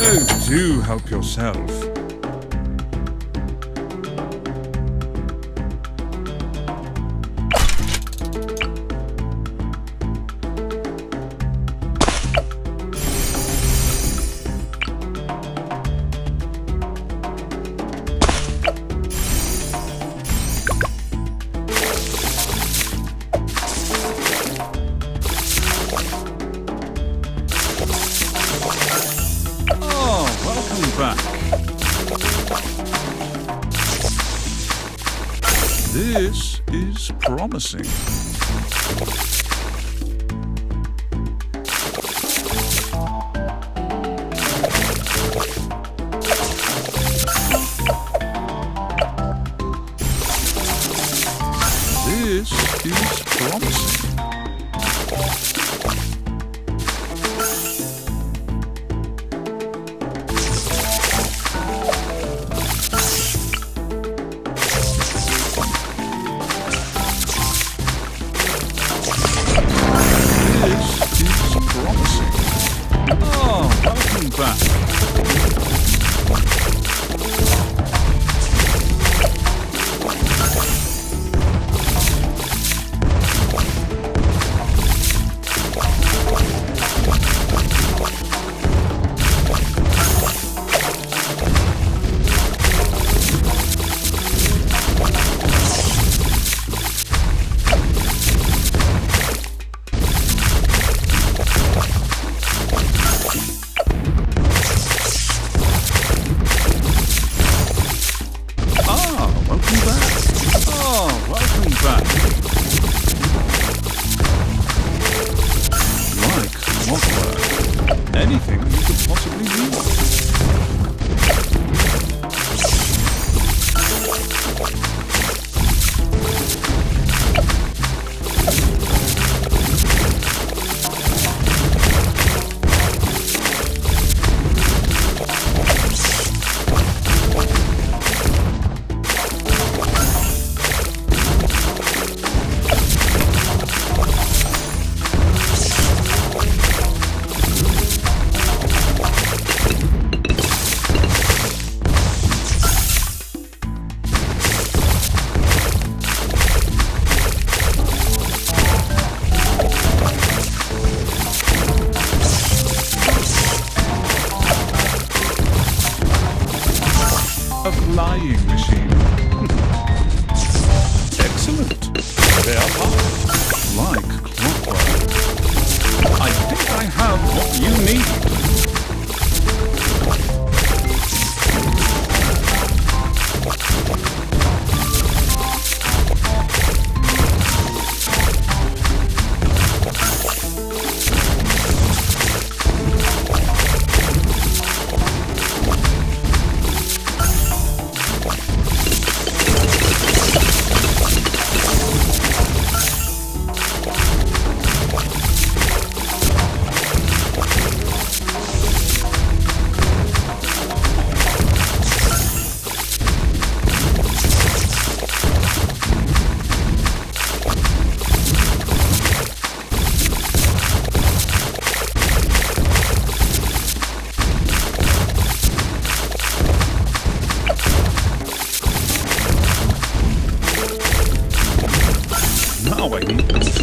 Do help yourself. Back. This is promising. This is promising. Anything A flying machine. Excellent. They are fast, like clockwork. I think I have what you need. Paz.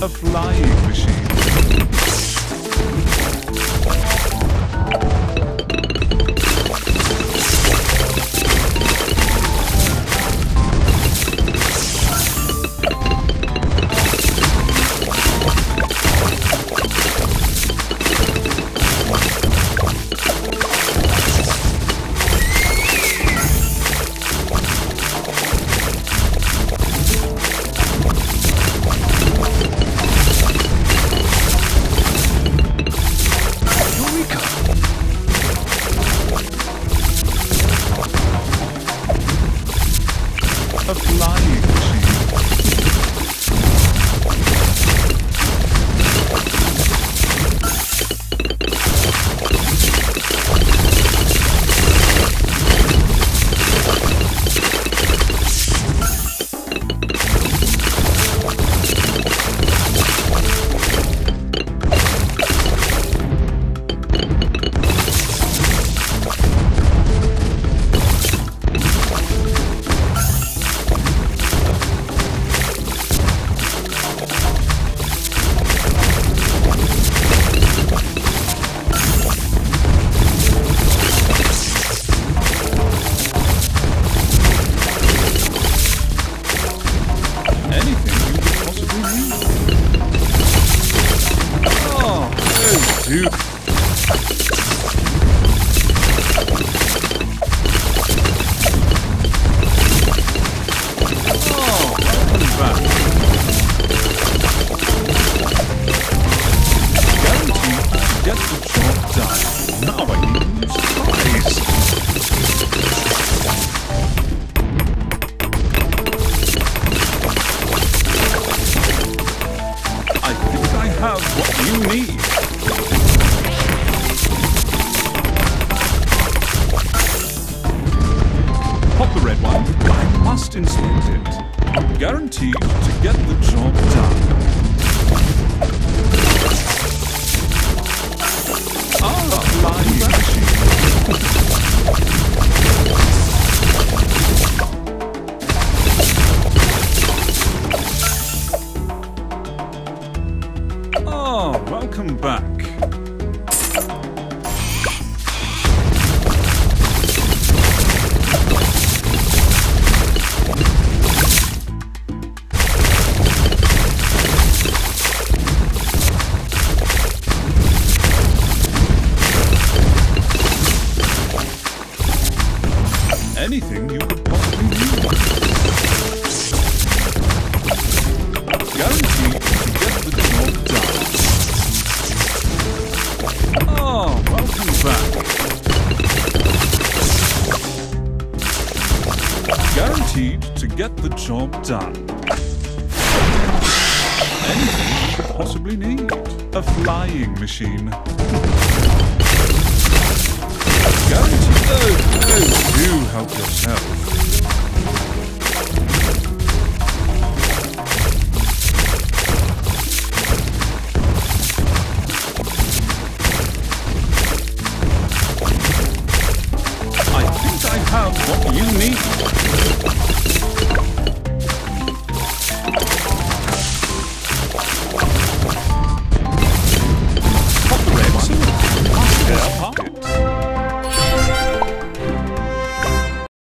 A flying machine. To get the job done. Ah. Ah, welcome back. Back. Guaranteed to get the job done. Anything you could possibly need. A flying machine. Guaranteed. No, no, do help yourself. You need.